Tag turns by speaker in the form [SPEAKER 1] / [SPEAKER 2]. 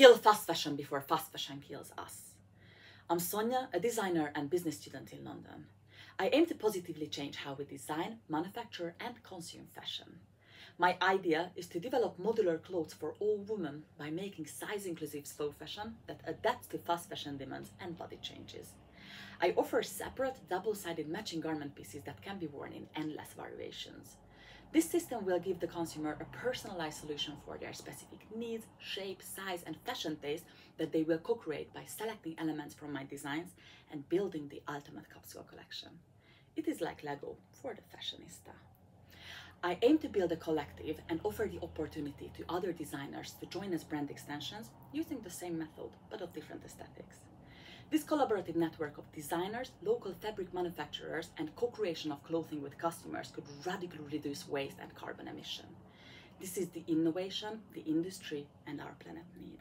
[SPEAKER 1] kill fast fashion before fast fashion kills us. I'm Szonja, a designer and business student in London. I aim to positively change how we design, manufacture, and consume fashion. My idea is to develop modular clothes for all women by making size inclusive slow fashion that adapts to fast fashion demands and body changes. I offer separate double sided matching garment pieces that can be worn in endless variations. This system will give the consumer a personalized solution for their specific needs, shape, size, and fashion taste that they will co create by selecting elements from my designs and building the ultimate capsule collection. It is like Lego for the fashionista. I aim to build a collective and offer the opportunity to other designers to join as brand extensions using the same method but of different aesthetics. This collaborative network of designers, local fabric manufacturers, and co creation of clothing with customers could radically reduce waste and carbon emission. This is the innovation the industry and our planet need.